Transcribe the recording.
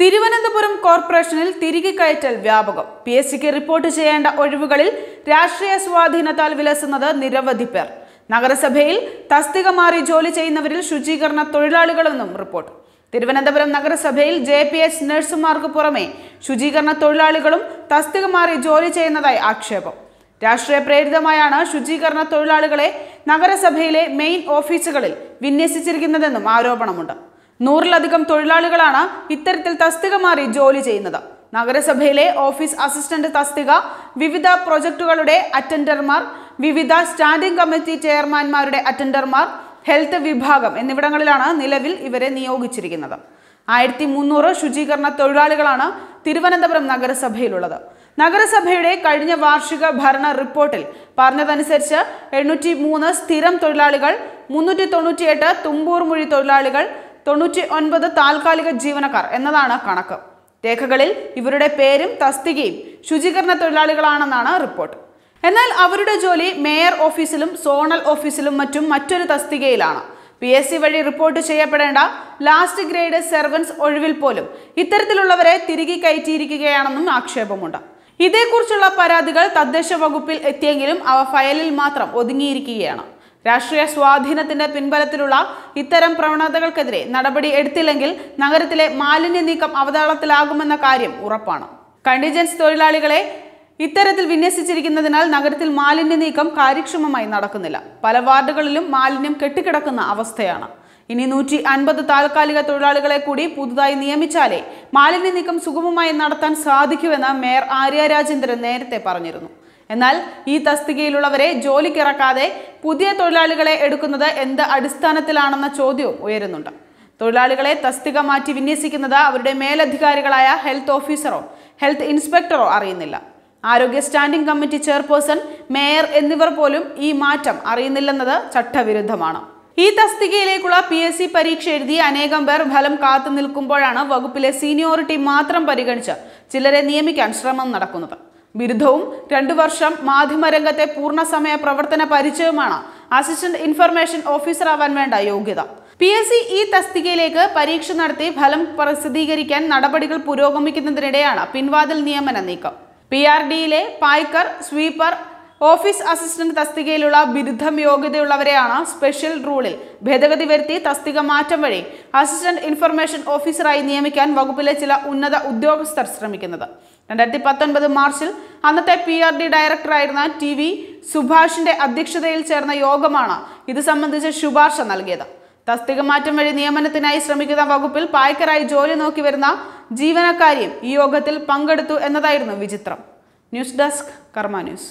തിരുവനന്തപുരം കോർപ്പറേഷനിൽ തിരികെ കയറ്റൽ വ്യാപകം. പി എസ് സിക്ക് റിപ്പോർട്ട് ചെയ്യേണ്ട ഒഴിവുകളിൽ രാഷ്ട്രീയ സ്വാധീനത്താൽ വിലസുന്നത് നിരവധി പേർ. നഗരസഭയിൽ തസ്തിക മാറി ജോലി ചെയ്യുന്നവരിൽ ശുചീകരണ തൊഴിലാളികളെന്നും റിപ്പോർട്ട്. തിരുവനന്തപുരം നഗരസഭയിൽ ജെ പി എച്ച് നഴ്സുമാർക്ക് പുറമെ ശുചീകരണ തൊഴിലാളികളും തസ്തിക മാറി ജോലി ചെയ്യുന്നതായി ആക്ഷേപം. രാഷ്ട്രീയ പ്രേരിതമായാണ് ശുചീകരണ തൊഴിലാളികളെ നഗരസഭയിലെ മെയിൻ ഓഫീസുകളിൽ വിന്യസിച്ചിരിക്കുന്നതെന്നും ആരോപണമുണ്ട്. നൂറിലധികം തൊഴിലാളികളാണ് ഇത്തരത്തിൽ തസ്തിക മാറി ജോലി ചെയ്യുന്നത്. നഗരസഭയിലെ ഓഫീസ് അസിസ്റ്റന്റ് തസ്തിക വിവിധ പ്രൊജക്ടുകളുടെ അറ്റൻഡർമാർ വിവിധ സ്റ്റാൻഡിംഗ് കമ്മിറ്റി ചെയർമാൻമാരുടെ അറ്റൻഡർമാർ ഹെൽത്ത് വിഭാഗം എന്നിവിടങ്ങളിലാണ് നിലവിൽ ഇവരെ നിയോഗിച്ചിരിക്കുന്നത്. ആയിരത്തി മുന്നൂറ് ശുചീകരണ തൊഴിലാളികളാണ് തിരുവനന്തപുരം നഗരസഭയിലുള്ളത്. നഗരസഭയുടെ കഴിഞ്ഞ വാർഷിക ഭരണ റിപ്പോർട്ടിൽ പറഞ്ഞതനുസരിച്ച് എണ്ണൂറ്റി മൂന്ന് സ്ഥിരം തൊഴിലാളികൾ മുന്നൂറ്റി തൊണ്ണൂറ്റിയെട്ട് തുമ്പൂർമൊഴി തൊഴിലാളികൾ തൊണ്ണൂറ്റി ഒൻപത് താൽക്കാലിക ജീവനക്കാർ എന്നതാണ് കണക്ക്. രേഖകളിൽ ഇവരുടെ പേരും തസ്തികയും ശുചീകരണ തൊഴിലാളികളാണെന്നാണ് റിപ്പോർട്ട്. എന്നാൽ അവരുടെ ജോലി മേയർ ഓഫീസിലും സോണൽ ഓഫീസിലും മറ്റും മറ്റൊരു തസ്തികയിലാണ്. പി എസ് സി വഴി റിപ്പോർട്ട് ചെയ്യപ്പെടേണ്ട ലാസ്റ്റ് ഗ്രേഡ് സെർവൻസ് ഒഴിവിൽ പോലും ഇത്തരത്തിലുള്ളവരെ തിരികെ കയറ്റിയിരിക്കുകയാണെന്നും ആക്ഷേപമുണ്ട്. ഇതേക്കുറിച്ചുള്ള പരാതികൾ തദ്ദേശ വകുപ്പിൽ എത്തിയെങ്കിലും അവ ഫയലിൽ മാത്രം ഒതുങ്ങിയിരിക്കുകയാണ്. രാഷ്ട്രീയ സ്വാധീനത്തിന്റെ പിൻബലത്തിലുള്ള ഇത്തരം പ്രവണതകൾക്കെതിരെ നടപടി എടുത്തില്ലെങ്കിൽ നഗരത്തിലെ മാലിന്യ നീക്കം അവതാളത്തിലാകുമെന്ന കാര്യം ഉറപ്പാണ്. കണ്ടിജൻസ് തൊഴിലാളികളെ ഇത്തരത്തിൽ വിന്യസിച്ചിരിക്കുന്നതിനാൽ നഗരത്തിൽ മാലിന്യ നീക്കം കാര്യക്ഷമമായി നടക്കുന്നില്ല. പല വാർഡുകളിലും മാലിന്യം കെട്ടിക്കിടക്കുന്ന അവസ്ഥയാണ്. ഇനി നൂറ്റി അൻപത് താൽക്കാലിക തൊഴിലാളികളെ കൂടി പുതുതായി നിയമിച്ചാലേ മാലിന്യ നീക്കം സുഗമമായി നടത്താൻ സാധിക്കുമെന്ന് മേയർ ആര്യ രാജേന്ദ്രൻ നേരത്തെ പറഞ്ഞിരുന്നു. എന്നാൽ ഈ തസ്തികയിലുള്ളവരെ ജോലിക്കിറക്കാതെ പുതിയ തൊഴിലാളികളെ എടുക്കുന്നത് എന്ത് അടിസ്ഥാനത്തിലാണെന്ന ചോദ്യവും ഉയരുന്നുണ്ട്. തൊഴിലാളികളെ തസ്തിക മാറ്റി വിന്യസിക്കുന്നത് അവരുടെ മേലധികാരികളായ ഹെൽത്ത് ഓഫീസറോ ഹെൽത്ത് ഇൻസ്പെക്ടറോ അറിയുന്നില്ല. ആരോഗ്യ സ്റ്റാൻഡിംഗ് കമ്മിറ്റി ചെയർപേഴ്സൺ മേയർ എന്നിവർ പോലും ഈ മാറ്റം അറിയുന്നില്ലെന്നത് ചട്ടവിരുദ്ധമാണ്. ഈ തസ്തികയിലേക്കുള്ള പി എസ് സി പരീക്ഷ എഴുതി അനേകം പേർ ഫലം കാത്തു നിൽക്കുമ്പോഴാണ് വകുപ്പിലെ സീനിയോറിറ്റി മാത്രം പരിഗണിച്ച് ചിലരെ നിയമിക്കാൻ ശ്രമം നടക്കുന്നത്. ബിരുദവും രണ്ടു വർഷം മാധ്യമരംഗത്തെ പൂർണസമയ പ്രവർത്തന പരിചയവുമാണ് അസിസ്റ്റന്റ് ഇൻഫർമേഷൻ ഓഫീസർ ആവാൻ വേണ്ട യോഗ്യത. പി എസ് സി ഈ തസ്തികയിലേക്ക് പരീക്ഷ നടത്തി ഫലം പ്രസിദ്ധീകരിക്കാൻ നടപടികൾ പുരോഗമിക്കുന്നതിനിടെയാണ് പിൻവാതിൽ നിയമന നീക്കം. പി ആർ ഡിയിലെ പായ്ക്കർ സ്വീപ്പർ ഓഫീസ് അസിസ്റ്റന്റ് തസ്തികയിലുള്ള ബിരുദം യോഗ്യതയുള്ളവരെയാണ് സ്പെഷ്യൽ റൂളിൽ ഭേദഗതി വരുത്തി തസ്തിക മാറ്റം വഴി അസിസ്റ്റന്റ് ഇൻഫർമേഷൻ ഓഫീസറായി നിയമിക്കാൻ വകുപ്പിലെ ചില ഉന്നത ഉദ്യോഗസ്ഥർ ശ്രമിക്കുന്നത്. രണ്ടായിരത്തി പത്തൊൻപത് മാർച്ചിൽ അന്നത്തെ പി ആർ ഡി ഡയറക്ടറായിരുന്ന ടി വി സുഭാഷിന്റെ അധ്യക്ഷതയിൽ ചേർന്ന യോഗമാണ് ഇത് സംബന്ധിച്ച് ശുപാർശ നൽകിയത്. തസ്തിക മാറ്റം വഴി നിയമനത്തിനായി ശ്രമിക്കുന്ന വകുപ്പിൽ പായ്ക്കറായി ജോലി നോക്കി വരുന്ന ജീവനക്കാരിയും ഈ യോഗത്തിൽ പങ്കെടുത്തു എന്നതായിരുന്നു വിചിത്രം. News desk Karma news.